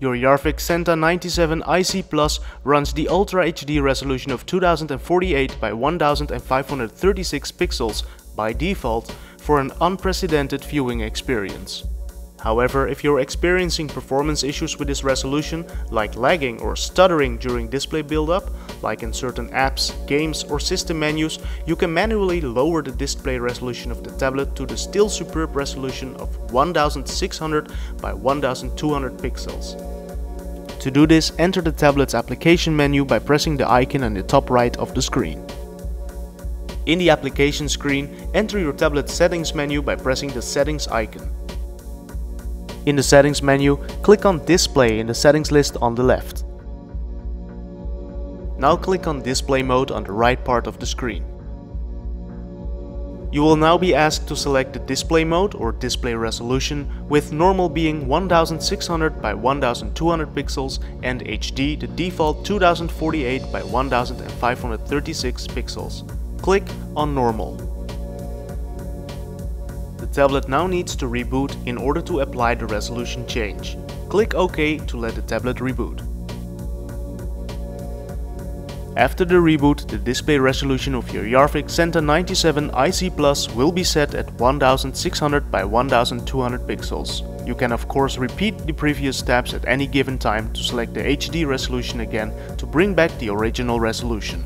Your Yarvik Xenta 97 IC Plus runs the Ultra HD resolution of 2048 by 1536 pixels by default for an unprecedented viewing experience. However, if you're experiencing performance issues with this resolution, like lagging or stuttering during display buildup, like in certain apps, games or system menus, you can manually lower the display resolution of the tablet to the still superb resolution of 1600 by 1200 pixels. To do this, enter the tablet's application menu by pressing the icon on the top right of the screen. In the application screen, enter your tablet's settings menu by pressing the settings icon. In the settings menu, click on display in the settings list on the left. Now click on display mode on the right part of the screen. You will now be asked to select the display mode or display resolution, with normal being 1600 by 1200 pixels and HD the default 2048 by 1536 pixels. Click on normal. Tablet now needs to reboot in order to apply the resolution change. Click OK to let the tablet reboot. After the reboot, the display resolution of your Yarvik Xenta 97 IC Plus will be set at 1600 by 1200 pixels. You can of course repeat the previous steps at any given time to select the HD resolution again to bring back the original resolution.